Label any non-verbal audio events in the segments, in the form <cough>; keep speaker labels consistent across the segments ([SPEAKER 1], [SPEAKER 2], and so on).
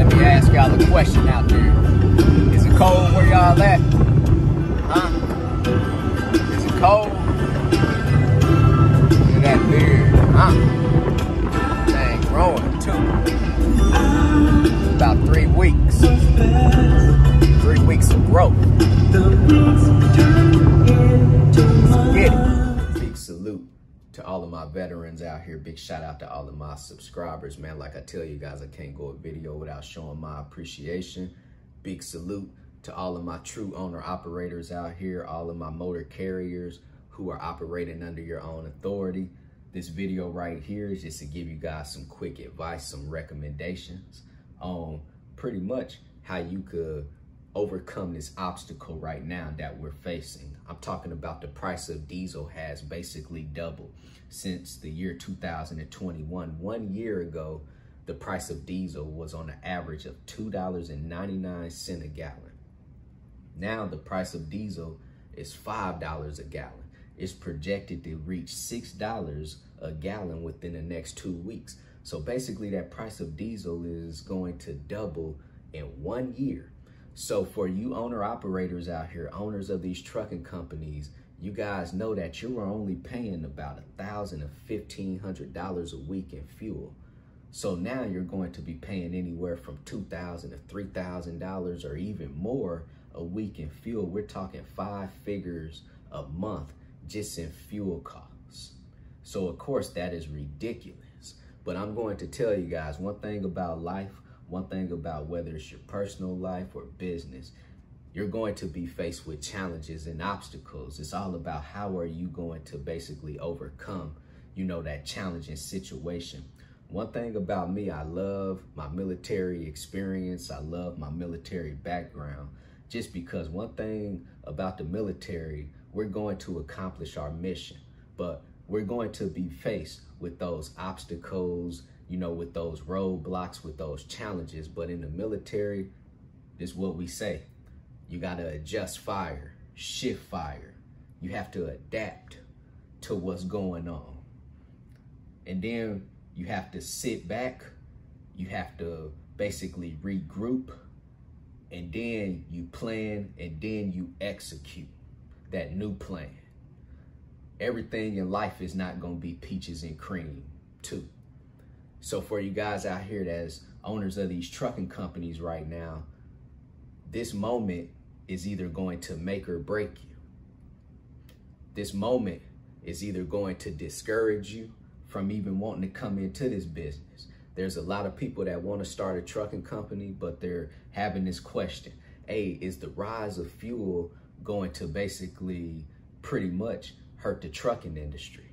[SPEAKER 1] let me ask y'all a question out there. Is it cold where y'all at? Huh? Is it cold? Look at that beard, huh? Dang, growing too. About three weeks. Three weeks of growth. To all of my veterans out here. Big shout out to all of my subscribers, man. Like I tell you guys, I can't go a video without showing my appreciation. Big salute to all of my true owner operators out here, all of my motor carriers who are operating under your own authority. This video right here is just to give you guys some quick advice, some recommendations on pretty much how you could overcome this obstacle right now that we're facing. I'm talking about the price of diesel has basically doubled since the year 2021. One year ago, the price of diesel was on an average of $2.99 a gallon. Now the price of diesel is $5 a gallon. It's projected to reach $6 a gallon within the next two weeks. So basically that price of diesel is going to double in one year. So for you owner operators out here, owners of these trucking companies, you guys know that you are only paying about a thousand or fifteen hundred dollars a week in fuel. So now you're going to be paying anywhere from two thousand to three thousand dollars or even more a week in fuel. We're talking five figures a month just in fuel costs. So of course that is ridiculous. But I'm going to tell you guys one thing about life one thing about whether it's your personal life or business, you're going to be faced with challenges and obstacles. It's all about how are you going to basically overcome, you know, that challenging situation. One thing about me, I love my military experience. I love my military background just because one thing about the military, we're going to accomplish our mission, but we're going to be faced with those obstacles you know, with those roadblocks, with those challenges. But in the military, is what we say. You got to adjust fire, shift fire. You have to adapt to what's going on. And then you have to sit back. You have to basically regroup. And then you plan and then you execute that new plan. Everything in life is not going to be peaches and cream, too. So for you guys out here that's owners of these trucking companies right now, this moment is either going to make or break you. This moment is either going to discourage you from even wanting to come into this business. There's a lot of people that want to start a trucking company, but they're having this question. Hey, is the rise of fuel going to basically pretty much hurt the trucking industry?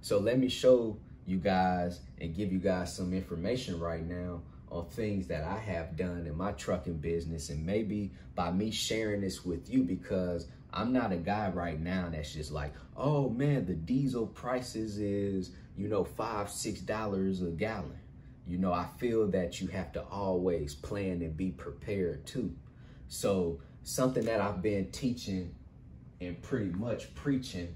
[SPEAKER 1] So let me show you guys and give you guys some information right now on things that I have done in my trucking business and maybe by me sharing this with you because I'm not a guy right now that's just like, oh man, the diesel prices is, you know, five, six dollars a gallon. You know, I feel that you have to always plan and be prepared too. So something that I've been teaching and pretty much preaching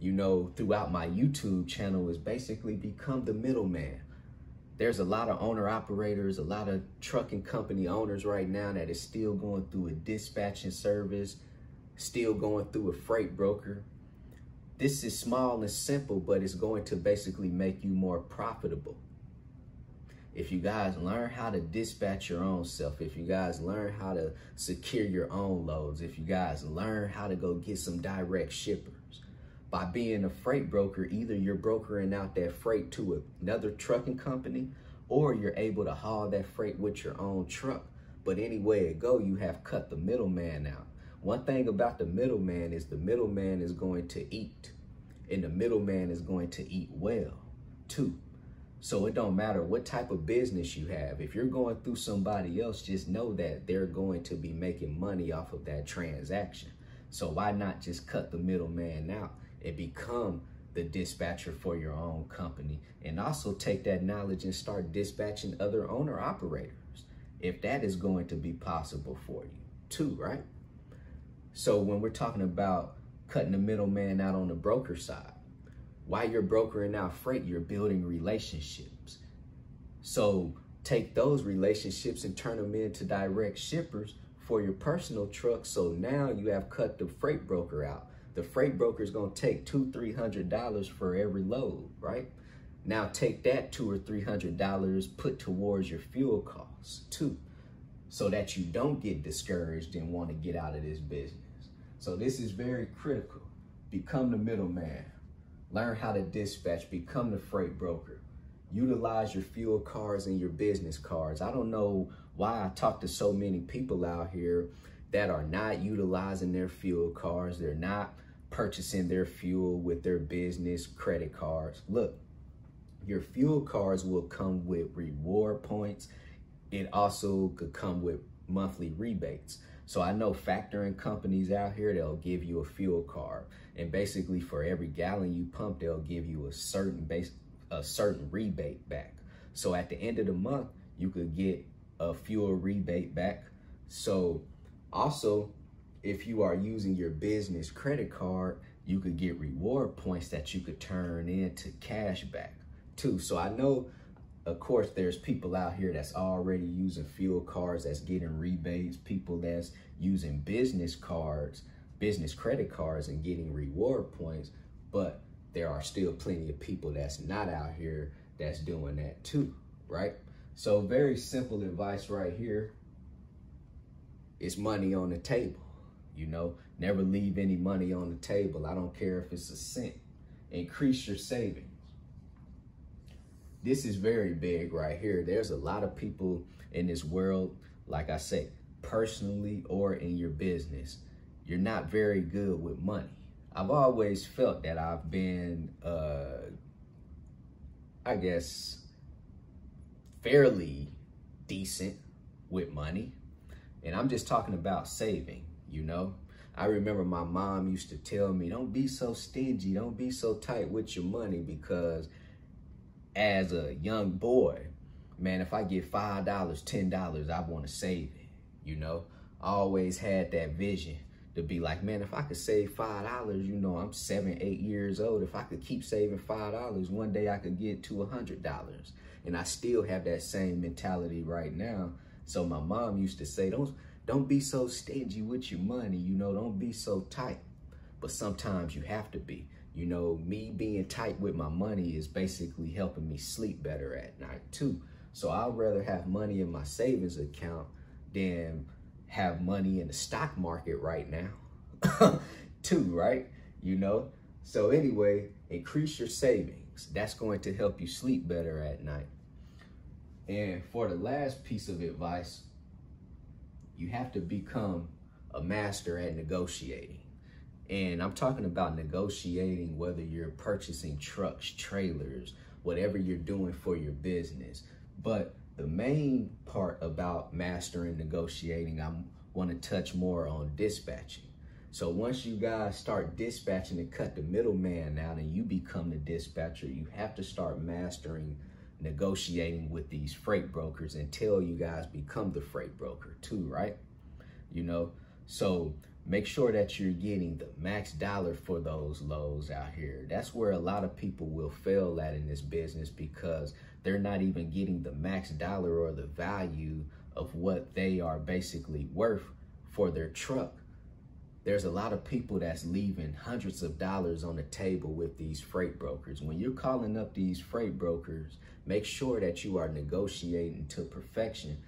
[SPEAKER 1] you know, throughout my YouTube channel is basically become the middleman. There's a lot of owner operators, a lot of trucking company owners right now that is still going through a dispatching service, still going through a freight broker. This is small and simple, but it's going to basically make you more profitable. If you guys learn how to dispatch your own self, if you guys learn how to secure your own loads, if you guys learn how to go get some direct shippers, by being a freight broker, either you're brokering out that freight to another trucking company or you're able to haul that freight with your own truck. But anyway it go, you have cut the middleman out. One thing about the middleman is the middleman is going to eat and the middleman is going to eat well too. So it don't matter what type of business you have. If you're going through somebody else, just know that they're going to be making money off of that transaction. So why not just cut the middleman out? And become the dispatcher for your own company and also take that knowledge and start dispatching other owner operators if that is going to be possible for you too, right? So when we're talking about cutting the middleman out on the broker side, while you're brokering out freight, you're building relationships. So take those relationships and turn them into direct shippers for your personal truck. So now you have cut the freight broker out. The freight broker is going to take two, three hundred dollars for every load, right? Now take that two or three hundred dollars put towards your fuel costs too, so that you don't get discouraged and want to get out of this business. So this is very critical. Become the middleman. Learn how to dispatch. Become the freight broker. Utilize your fuel cards and your business cards. I don't know why I talk to so many people out here that are not utilizing their fuel cards. They're not purchasing their fuel with their business credit cards. Look, your fuel cards will come with reward points. It also could come with monthly rebates. So I know factoring companies out here, they'll give you a fuel card. And basically for every gallon you pump, they'll give you a certain base, a certain rebate back. So at the end of the month, you could get a fuel rebate back. So also, if you are using your business credit card, you could get reward points that you could turn into cash back too. So I know, of course, there's people out here that's already using fuel cards that's getting rebates, people that's using business cards, business credit cards and getting reward points, but there are still plenty of people that's not out here that's doing that too, right? So very simple advice right here. It's money on the table, you know? Never leave any money on the table. I don't care if it's a cent. Increase your savings this is very big right here. There's a lot of people in this world, like I say, personally or in your business, you're not very good with money. I've always felt that I've been, uh, I guess, fairly decent with money. And I'm just talking about saving, you know? I remember my mom used to tell me, don't be so stingy, don't be so tight with your money because as a young boy, man, if I get $5, $10, I want to save it, you know? I always had that vision to be like, man, if I could save $5, you know, I'm seven, eight years old. If I could keep saving $5, one day I could get to a $100. And I still have that same mentality right now. So my mom used to say, don't, don't be so stingy with your money, you know, don't be so tight. But sometimes you have to be. You know, me being tight with my money is basically helping me sleep better at night too. So I'd rather have money in my savings account than have money in the stock market right now <coughs> too, right? You know? So anyway, increase your savings. That's going to help you sleep better at night. And for the last piece of advice, you have to become a master at negotiating. And I'm talking about negotiating whether you're purchasing trucks, trailers, whatever you're doing for your business. But the main part about mastering negotiating, I want to touch more on dispatching. So once you guys start dispatching and cut the middleman out and you become the dispatcher, you have to start mastering negotiating with these freight brokers until you guys become the freight broker too, right? You know, so make sure that you're getting the max dollar for those lows out here. That's where a lot of people will fail at in this business because they're not even getting the max dollar or the value of what they are basically worth for their truck. There's a lot of people that's leaving hundreds of dollars on the table with these freight brokers. When you're calling up these freight brokers, make sure that you are negotiating to perfection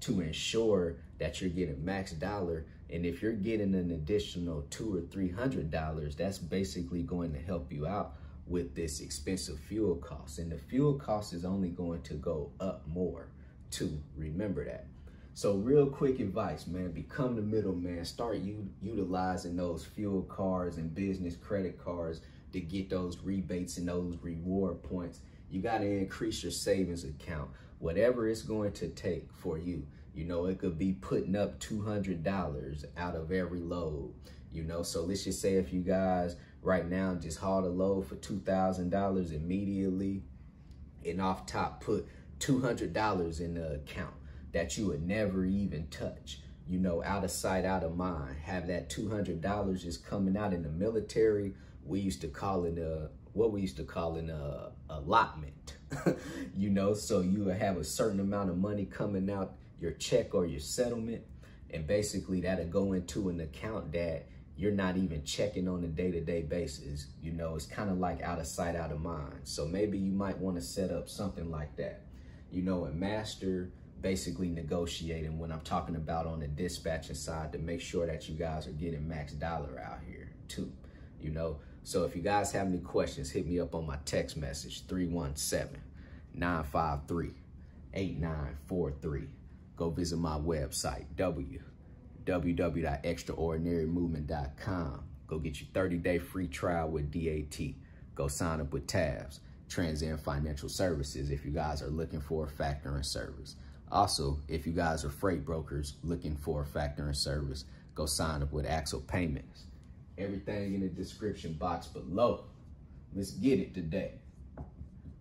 [SPEAKER 1] to ensure that you're getting max dollar and if you're getting an additional two or three hundred dollars, that's basically going to help you out with this expensive fuel cost. And the fuel cost is only going to go up more to Remember that. So real quick advice, man, become the middleman. Start u- utilizing those fuel cards and business credit cards to get those rebates and those reward points. You got to increase your savings account, whatever it's going to take for you. You know, it could be putting up $200 out of every load, you know. So let's just say if you guys right now just haul a load for $2,000 immediately and off top put $200 in the account that you would never even touch, you know, out of sight, out of mind. Have that $200 just coming out in the military. We used to call it a, what we used to call an uh, allotment. <laughs> you know, so you have a certain amount of money coming out your check or your settlement, and basically that'll go into an account that you're not even checking on a day-to-day basis. You know, it's kind of like out of sight, out of mind. So maybe you might want to set up something like that. You know, and master basically negotiating when I'm talking about on the dispatching side to make sure that you guys are getting max dollar out here too. You know, so if you guys have any questions, hit me up on my text message 317 953 8943. Go visit my website, www.extraordinarymovement.com. Go get your 30-day free trial with DAT. Go sign up with TAFS, Transend Financial Services, if you guys are looking for a factoring service. Also, if you guys are freight brokers looking for a factoring service, go sign up with Axle Payments. Everything in the description box below. Let's get it today.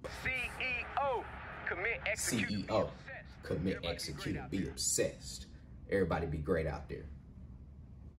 [SPEAKER 2] CEO, commit, execute,
[SPEAKER 1] CEO, commit, execute, be obsessed. Everybody be great out there.